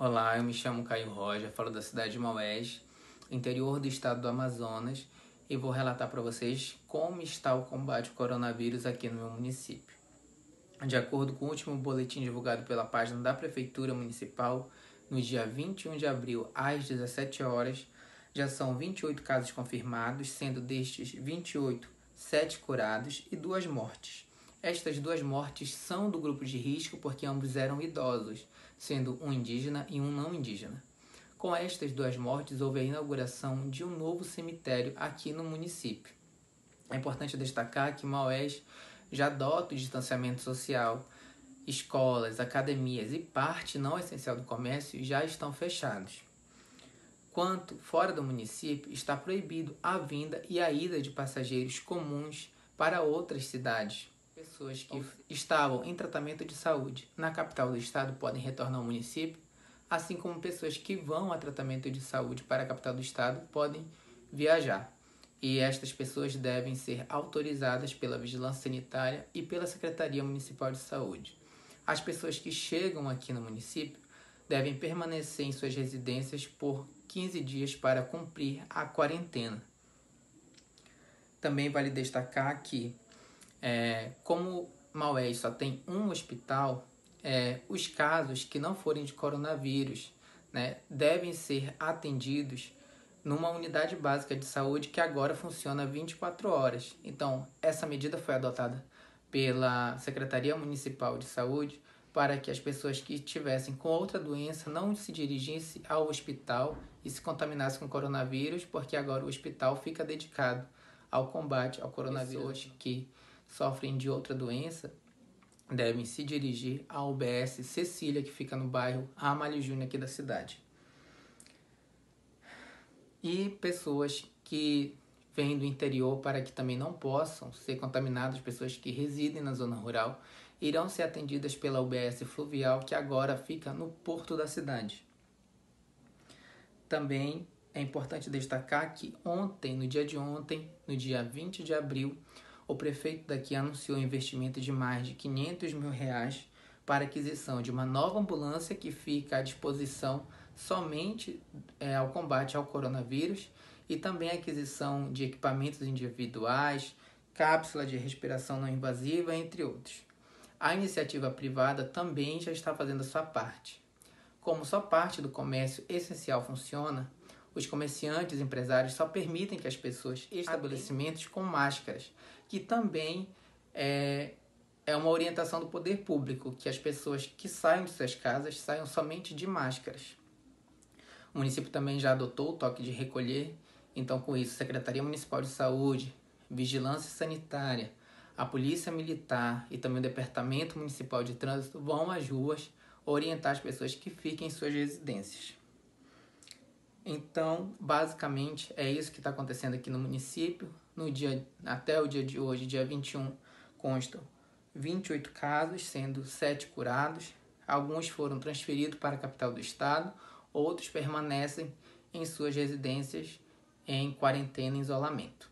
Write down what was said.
Olá, eu me chamo Caio Roja, falo da cidade de Maués, interior do estado do Amazonas, e vou relatar para vocês como está o combate ao coronavírus aqui no meu município. De acordo com o último boletim divulgado pela página da Prefeitura Municipal, no dia 21 de abril, às 17 horas, já são 28 casos confirmados, sendo destes 28, 7 curados e 2 mortes. Estas duas mortes são do grupo de risco porque ambos eram idosos, sendo um indígena e um não indígena. Com estas duas mortes, houve a inauguração de um novo cemitério aqui no município. É importante destacar que Maués já adota o distanciamento social. Escolas, academias e parte não essencial do comércio já estão fechados. Quanto fora do município, está proibido a vinda e a ida de passageiros comuns para outras cidades. Pessoas que estavam em tratamento de saúde na capital do estado podem retornar ao município, assim como pessoas que vão a tratamento de saúde para a capital do estado podem viajar. E estas pessoas devem ser autorizadas pela Vigilância Sanitária e pela Secretaria Municipal de Saúde. As pessoas que chegam aqui no município devem permanecer em suas residências por 15 dias para cumprir a quarentena. Também vale destacar que é, como Maués só tem um hospital, é, os casos que não forem de coronavírus né, devem ser atendidos numa unidade básica de saúde que agora funciona 24 horas. Então, essa medida foi adotada pela Secretaria Municipal de Saúde para que as pessoas que estivessem com outra doença não se dirigissem ao hospital e se contaminassem com coronavírus, porque agora o hospital fica dedicado ao combate ao coronavírus que sofrem de outra doença devem se dirigir à UBS Cecília, que fica no bairro Amália Júnior aqui da cidade. E pessoas que vêm do interior para que também não possam ser contaminadas, pessoas que residem na zona rural, irão ser atendidas pela UBS Fluvial, que agora fica no porto da cidade. Também é importante destacar que ontem, no dia de ontem, no dia 20 de abril, o prefeito daqui anunciou um investimento de mais de 500 mil reais para aquisição de uma nova ambulância que fica à disposição somente é, ao combate ao coronavírus e também a aquisição de equipamentos individuais, cápsula de respiração não invasiva, entre outros. A iniciativa privada também já está fazendo a sua parte. Como só parte do comércio essencial funciona, os comerciantes e empresários só permitem que as pessoas estabelecimentos com máscaras, que também é, é uma orientação do poder público, que as pessoas que saiam de suas casas saiam somente de máscaras. O município também já adotou o toque de recolher, então com isso, Secretaria Municipal de Saúde, Vigilância Sanitária, a Polícia Militar e também o Departamento Municipal de Trânsito vão às ruas orientar as pessoas que fiquem em suas residências. Então, basicamente, é isso que está acontecendo aqui no município. No dia, até o dia de hoje, dia 21, constam 28 casos, sendo 7 curados. Alguns foram transferidos para a capital do estado, outros permanecem em suas residências em quarentena e isolamento.